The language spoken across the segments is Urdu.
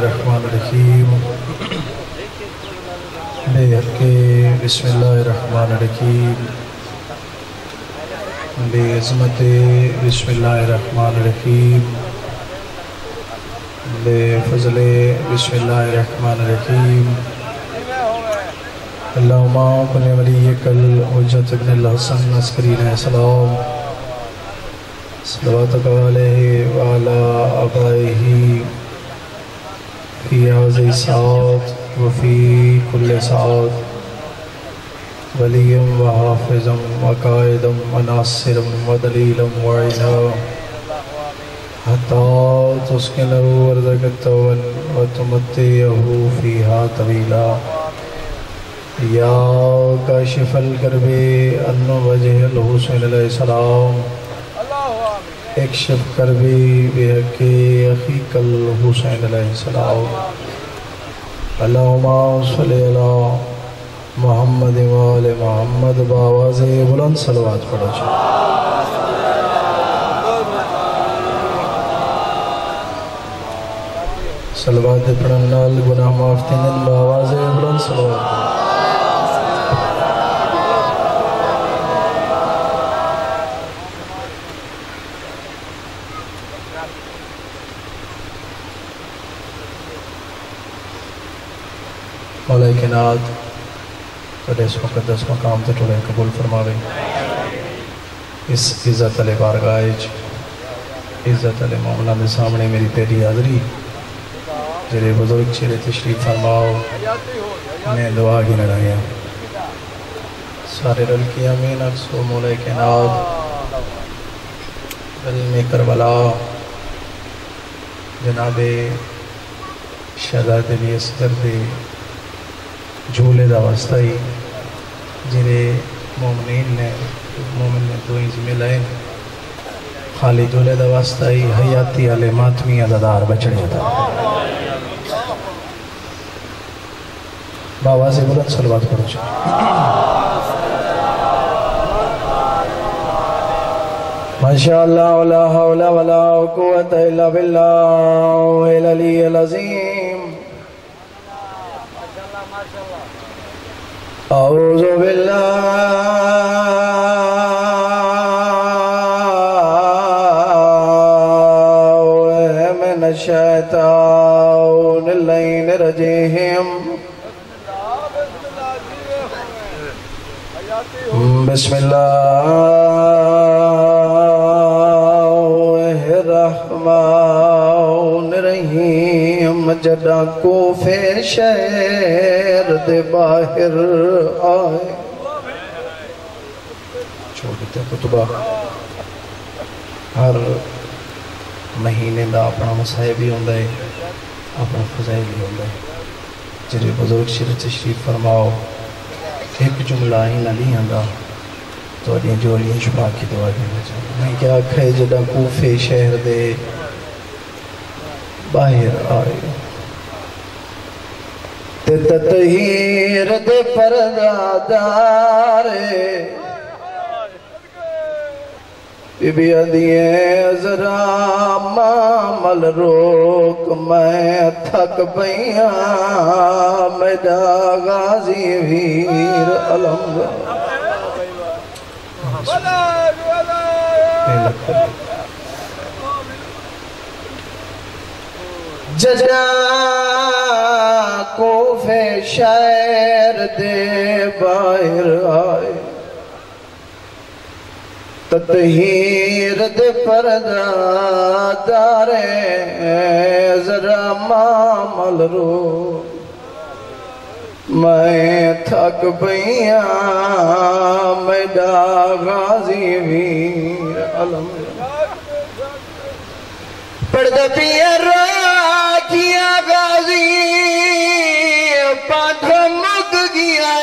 الرحمن الرحیم بے حق بسم اللہ الرحمن الرحیم بے عظمت بسم اللہ الرحمن الرحیم بے فضل بسم اللہ الرحمن الرحیم اللہم کن ولی کل حجت ابن الحسن عسکرین السلام صلواتک علیہ وعلا ابائہی في هذه الساعات وفي كل ساعات وليا وحافظا وقائدا وناصرا ودليلا وعينا حتى تسكنه أرضك التوى وتمتعه فيها طويلا يا كاشف الكرب أن وجه الحسين عليه السلام۔ اکشف کربی بحق اخیق الحسین علیہ السلام۔ اللہم صلی اللہ محمد وآل محمد باواز بلند صلوات پڑھا چاہتا چھو جی۔ صلوات پڑھنا گناہ معافتین باواز بلند صلوات۔ پڑھا مولا کائنات اس مقدس مقام تے ٹوڑے قبول فرماوے۔ اس عزت علی بارگاہ عزت علی مومنہ دے سامنے میری پہلی حاضری۔ جرے بزرگ چہرے تشریف فرماؤ، میں دعا کی لڑائیاں سارے رل کی امین اکسو مولا کائنات دل میں کربلا، جناب شہزاد علی اصغر دے جھولے دا واسطہ ہی جنہیں مومنین نے مومن نے دو انزمیں لائے خالی جھولے دا واسطہ ہی حیاتی علی ماتمی عددار بچڑے تھا باوازی بلند صلوات پڑھو چھو ماشاءاللہ ولا حول ولا قوة الا بالله العلی العظیم أعوذ بالله من الشيطان اللين الرجيم. بسم الله. الرحيم جدا کوفے شہر دے باہر آئے۔ چھوڑ دیتے کتبہ ہر مہینے دا اپنا مسائب بھی ہوندہ ہے، اپنا فضائل بھی ہوندہ ہے۔ جرے بزرگ شیر تشریف فرماؤ، ایک جملہ ہی نہ نہیں آنگا تو اڈیاں جوڑیاں شپا کی دعا دینا چاہتا میں کیا کھائے جدا کوفے شہر دے باہر آئے۔ تے تطہیر دے پردادارے بی بی ادیے ذرا مامل روک میں تھک بیاں میڈا غازی ویر علم۔ ججا کوفے شہر دے باہر آئے۔ تطہیر دے پردہ دارے ذرا مامل رو۔ میں تھک بیاں میڈا غازی ویر علم۔ پردہ پیا راکیا غازی پادھا مگ گیا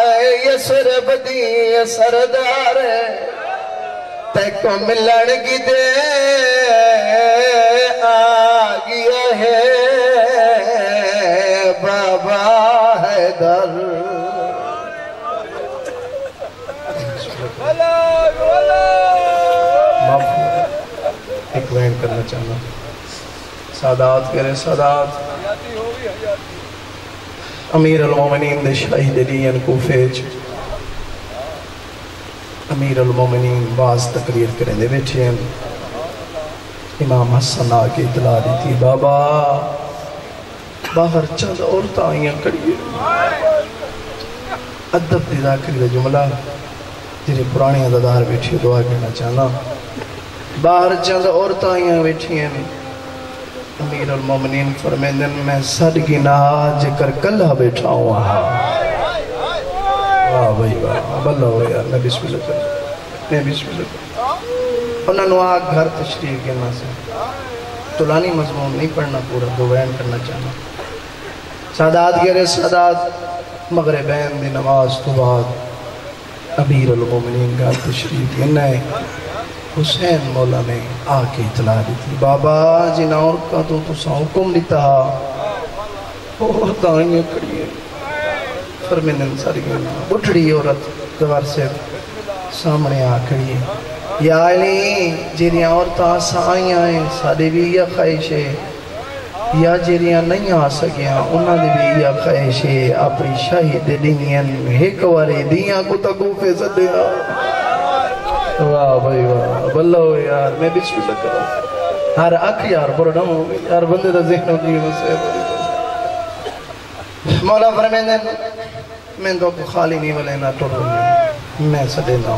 اے یسر بدی سردار، تے کو ملن گی دے آگیا ہے۔ بابا حیدر۔ ایک وین کرنا چاہنا سادات کرے سادات۔ امیر المومنین دے شہید دین کو فیج امیر المومنین باز تقریر کریں دے بیٹھے ہیں امام حسن آکے اطلاع دی تھی بابا باہر چند عورتیں آئیاں کڑیے ادب دی ذاکری دا جملہ جنہیں پرانی عددار بیٹھی دعا کرنا چاہنا باہر چند عورتیں آئیاں بیٹھی ہیں امیر المومنین فرمیندن میں صدقی ناج کر کلہ بیٹھا ہوں ہاں۔ آہا واہ بھائی، واہ، بلہ ہو یار میں بسم اللہ کر، میں بسم اللہ کر۔ انہوں نے آگ گھر تشریف کے ماں سے۔ تلانی مضمون نہیں پڑھنا پورا دو بیان کرنا چاہنا سادات گرے سادات مغربین دی نماز تو بعد امیر المومنین کا تشریف کے نئے۔ حسین مولا نے آکے اطلاع دی تھی۔ بابا جن اور تو تو سا حکم دیتا۔ بہت آئیں کڑی ہے فرمینن ساری گنا بٹھڑی عورت دوار سے سامنے آ کڑی یا علی جیریاں عورتاں سائیں آئیں آئیں سارے بھی یہ خواہش ہے۔ یا جیریاں نہیں آ سکیاں، انہاں نے بھی یہ خواہش ہے۔ اپنی شاہد دینین ایک وارے دیاں کو تکوفے صدیہ واہ بھائی واہ بلہ ہو یار، میں بسم اللہ کرا ہر اکھ یار برڈم ہو گئی ہر بندے دا ذہن ہو گئی مولا فرمیندے میں دو کو خالی نہیں والے نہ ٹوٹ گئی میں سدے نہ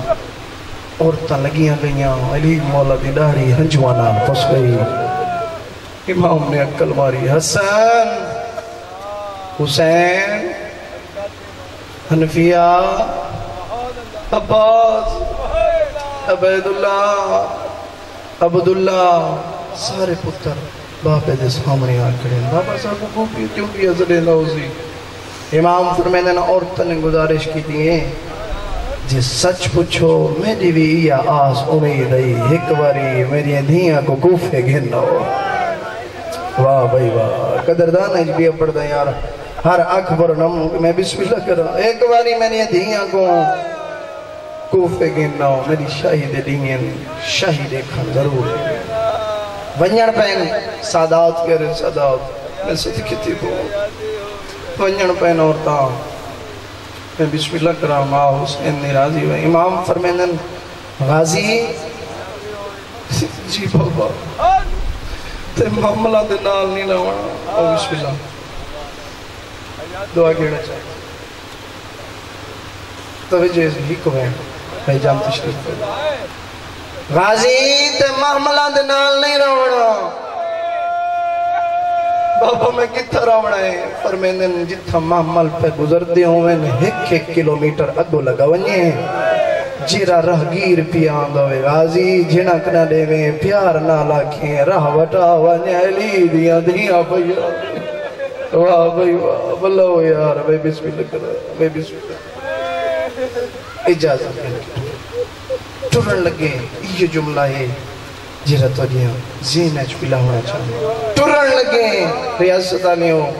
عورتاں لگیاں گئیاں علی مولا دی داڑھی ہنجوانا پس گئی۔ امام نے عقل ماری، حسن، حسین، حنفیہ، عباس۔ عبید اللہ عبداللہ، سارے پتر باپے دے سامنے آ کھڑے بابا صاحب کو بھی کیوں کی عزلے لوزی؟ امام فرمیدن عورتوں نے گزارش کی دیئے جس جی سچ پچھو میری بھی یا آس امید ای ایک واری میری دھیاں کو کوفے گھنو واہ بھائی واہ، قدردان ہے جی بھی پڑھتا یار۔ ہر اکبر نم، میں بسم اللہ کر رہا ایک واری میری دھیاں کو کوفے گن گننا میری شاہد دین شاہد کھن ضرور۔ ہے ونجن پہن، سادات کرے، سادات۔ میں صدقی تھی کو ونجن پہن عورتاں۔ میں بسم اللہ کرا ماں حسین نیرازی و امام فرمیندن غازی۔ جی بابا۔ تے معاملہ دے نال نہیں لوانا او بسم اللہ۔ دعا کہنا چاہتا۔ توجہ ہی کو ہے۔ پیجام تشریف غازی، تے محملہ دے نال نہیں روڑا بابا، میں کتھا روڑا ہے؟ فرمیندن جتھا محمل پہ گزر دے ہوئے نے ایک ایک کلومیٹر اگو لگا ونجے جیرا رہ گیر پیان دوے غازی جھنک نہ دے میں پیار نہ لاکھیں رہ وٹا ونجے علی دیا دیا پیا۔ واہ بھائی، واہ بلو یار۔ بھائی، بسم اللہ کرو۔ بھائی، بسم اللہ۔ اجازت ٹرن لگے، یہ جملہ ہے جیرہ تو دیا زین ایچ پلا ہونا چاہتا ٹرن لگے ریاست آنے ہو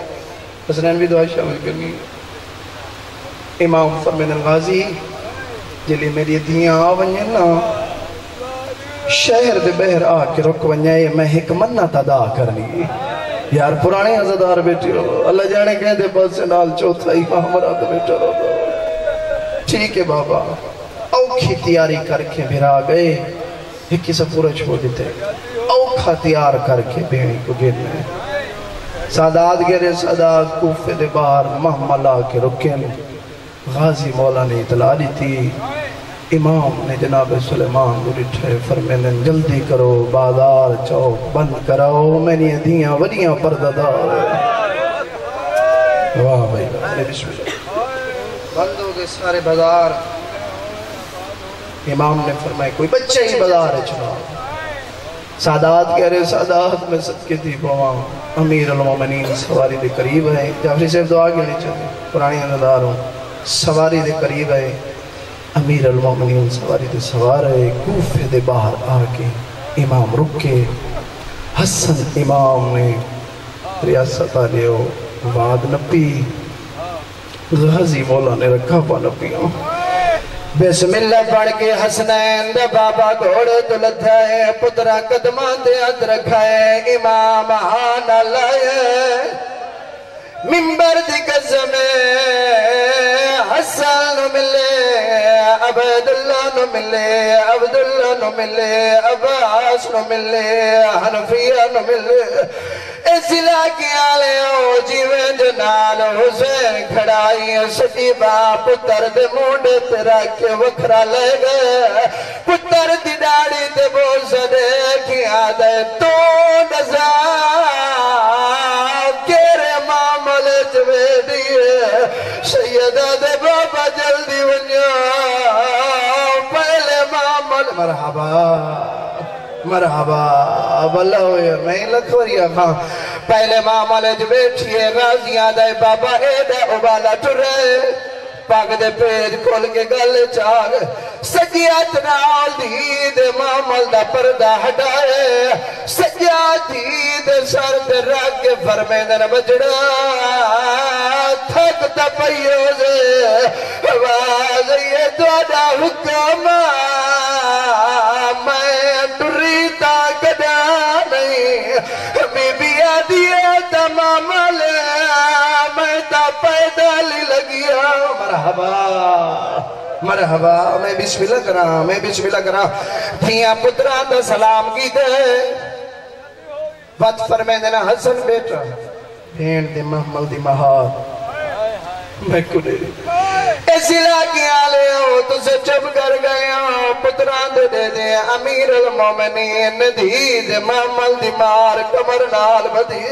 حسنین بھی دعا شامل کرنی۔ امام فرمین الغازی جلی میری دھیاں آونی نا۔ شہر دے بہر آ کے رک ونجائے میں ایک منہ تدا کرنی۔ یار پرانے عزدار بیٹی ہو اللہ جانے کہنے دے بس نال چوتھا ہی ہمارا تو بیٹا رہا ٹھیک ہے بابا۔ اوکھی تیاری کر کے بھرا گئے۔ ایک کسا پورا چھوڑ دیتے اوکھا تیار کر کے بھیڑی کو گرنے سادات گرے، سادات کوفے دے باہر محملہ کے رکن غازی مولا نے اطلاع دی تھی۔ امام نے جناب سلیمان گوری ٹھے فرمیدن جلدی کرو، بازار چوک بند کرو میں نے دیاں وریاں پرددار۔ واہ بھائی، بسم اللہ۔ بند ہو گئے سارے بازار امام نے فرمائے کوئی بچے ہی بازار ہے چلا سادات کہہ رہے سادات میں صدقے تھی بوام امیر المومنین سواری دے قریب ہے جعفری صاحب دعا کے نہیں چلے۔ پرانی اندار ہوں۔ سواری دے قریب ہے امیر المومنین سواری دے سوار ہے کوفے دے باہر آکے امام رکے۔ حسن امام نے ریاست آلے ہو وعد نپی غازی مولا نے رکھا پانا پیاں بسم اللہ پڑھ کے حسنین دے بابا گھوڑے دلت ہے پترا قدمان دے عد رکھا امام آنا لائے ممبر دی قسم حسن نو ملے عبداللہ نو ملے عبداللہ نو ملے عباس نو ملے حنفیہ نو ملے اس علاقے آلے ہو جیویں جنال حسین کھڑائی سٹی با پتر دے مونڈے تیرا کے وکھرا لے گئے پتر دی ڈاڑی دے بوز دے کیا دے تو نزا کیرے معامل جوے دیئے سیدہ دے بابا جلدی ونیا پہلے معامل مرحبا مرحبا بلہ ہوئے میں لکھوریا خان پہلے ماں مالج بیٹھئے غازیاں دے بابا اے دے عبالہ ٹرے پاک دے پیج کھول کے گل چاگ سجیات نال دید مامل دا پردہ ہٹائے سجیات دید سر دے رکھ کے فرمیدن بجڑا تھک تا پیوزے واز یہ دوڑا حکم میں ڈریتا گدا نہیں بی بی پیدالی لگیا مرحبا مرحبا، میں بسم اللہ کرا، میں بسم اللہ کرا۔ دھیاں پتران دا سلام کی دے۔ بات فرمیدنا حسن بیٹا بھین دی محمل دی مہار۔ میں کنے۔ اس علاقے آلے ہو تو سے چپ کر گیا پتران دے دے دے، امیر المومنین دید محمل دی مار کمر نال بدی۔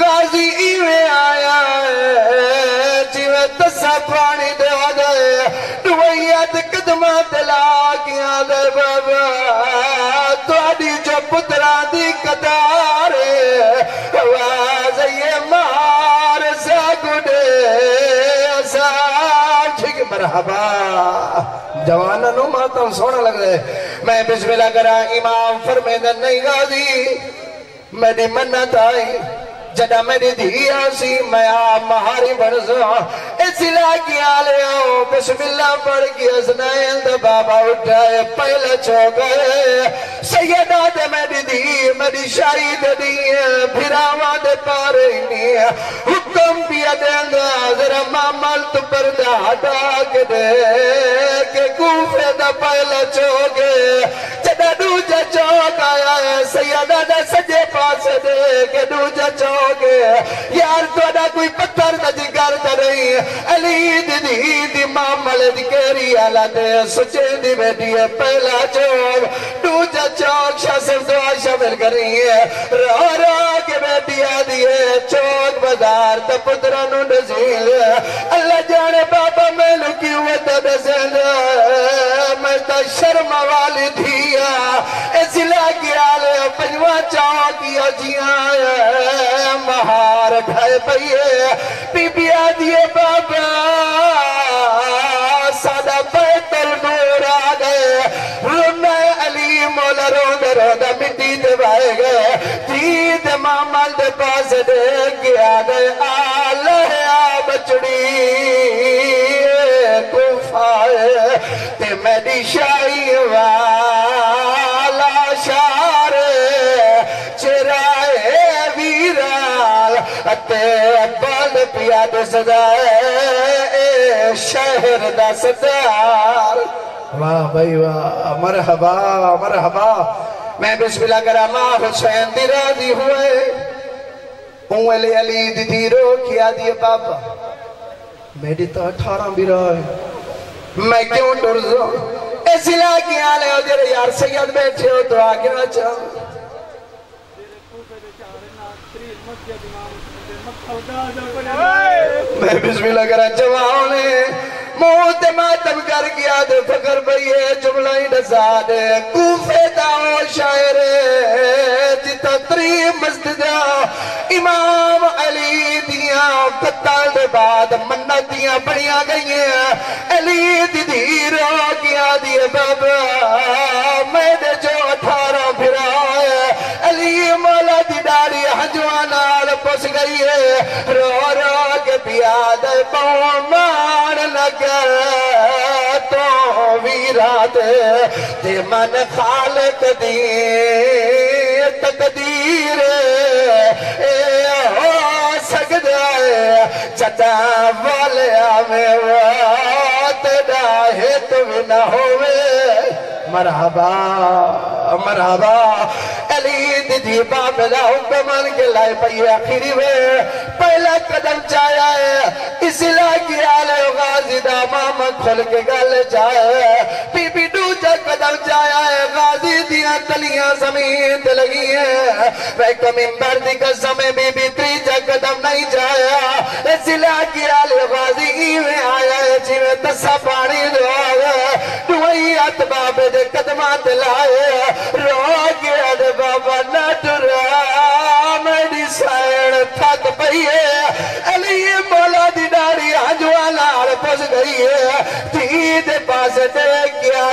غازی ایوے آیا ہے۔ جیوے تسا پانی دے آگئے دوئیت قدمہ دلا کیا دے بابا تو اڈی جو پتران دی قدارے واضح مار سا گڑے ٹھیک مرحبا جوانا نو ماتا سونا لگ رہے میں بسم اللہ کرا امام فرمیدن نہیں غازی میری منت آئی جڑا میری دھی آسی میں آپ مہاری برزا اس علاقی آلے آؤ بسم اللہ پڑھ کی ازنائن دا بابا اٹھائے، پہلے چھوکے سیدہ دے میری دھی میری شاہید دی پھر آوہ دے پارے نہیں حکم پیا دیں گا، ذرا مامل تو پردہ ہٹا کے دے۔ کہ کوفے دا پہلے چھوکے جڑا دوجہ چوک آیا ہے، سیدہ دے سجے پاس دے کہ دوجہ چوک گے یار توڑا کوئی پتھر دا جگر دا رہی علی دی دی دی معامل دی کری علا دے سچے دی بیٹی ہے پہلا چوک دوجہ چوک شاہ صرف دعا شامل کر رہی ہے رو رو کے بیٹی آدھی ہے چوک بازار تا پترانو نزیل اللہ جانے بابا میں میں تا شرم والی دھیا اس علاقے آلے پنجوہ چاکیا جیاں مہار ڈھائے پئیے بی بی آدھیے بابا۔ سادہ بیت النور آگئے رمہ علی مولا روند روند مٹی بائے گئے۔ دید مامل دے پاس دے گیا گئے۔ آلہ تے میری شائی والا شار، چرائے ویرال تے بال پیاد سدائے شہر دا صدار واہ بھائی واہ، مرحبا مرحبا۔ میں بسم اللہ کرا ماں حسین دی راضی ہوئے۔ اونوے علی دی دی رو کیا دیئے بابا۔ میری تو اٹھارہ بھی رہے میں کیوں ڈرزوں اس علاقے آلے ہو جرے یار سید بیٹھے ہو تو آگے نہ چاہوں میں بسم اللہ کرا جواؤں نے موت ماتم کر گیا دے فکر بھئیے جملہ ہی نزا دے۔ کوفے داؤں شاعر جتا تریم مسجدہ امام علی دیا قتال دے بعد منتیاں بڑیاں گئی ہیں علی دی دی رو گیا دیے بابا، میں دے جو اٹھارہ پھرا ہے۔ علی مولا دی ڈاڑی حجوانال پس گئی ہے۔ رو رو کے پیاد پومان لگا تو ویرات تے من خالق دی۔ تقدیر اے ہو سکتا ہے چٹا والیا میں وات ڈاہے تو بھی نہ ہوئے۔ مرحبا مرحبا، علی دی باپ دا حکمان کے لائے پئی آخری میں پہلا قدم چایا ہے اس علاقے آلے غازی دا ماما کھل کے گل چاہے بی بی زمین تے لگی ہیں ویکو ممبر دی قسم بی بی تریجہ قدم نہیں چایا اس علاقے آلے غازی ایویں آیا ہے، جیویں تسا پانی دو آیا دوئی اتباب دے قدمات لائے رو گیا دے بابا نہ ٹرا میری سائن تھک پئی ہے۔ علی مولا دی ڈاری آجوالا پس گئی ہے۔ تھی دے پاس دے کیا